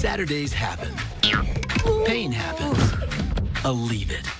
Saturdays happen. Pain happens. A leave it.